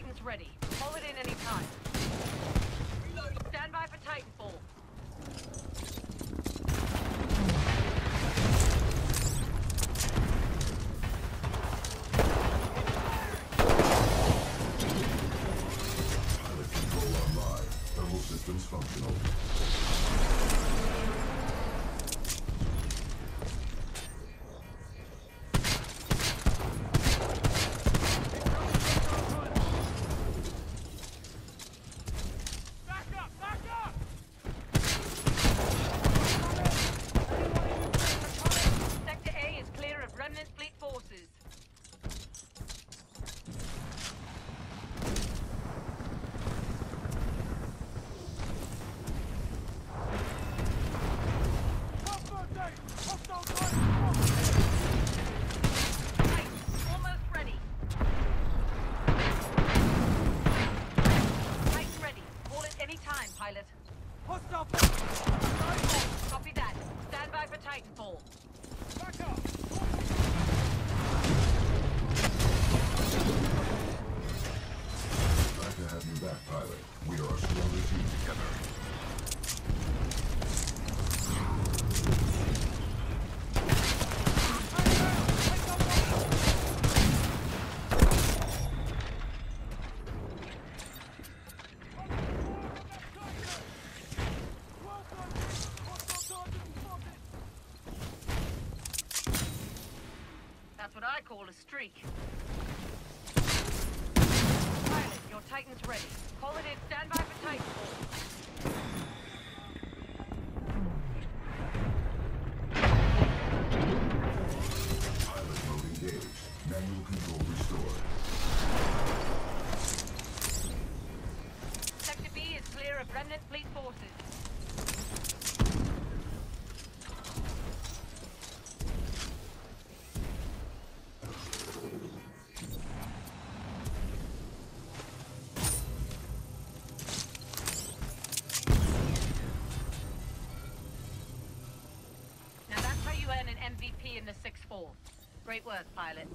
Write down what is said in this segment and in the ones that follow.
Titan's ready. Pull it in any time. call a streak. Pilot, your Titan's ready. Call it in. Stand by for Titan. AP in the 6-4. Great work, pilot.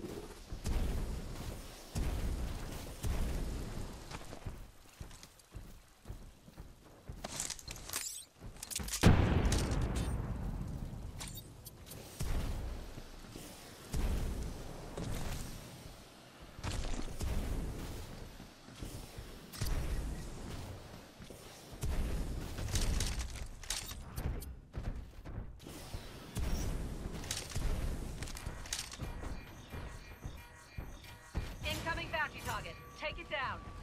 Take it down.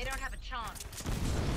They don't have a chance.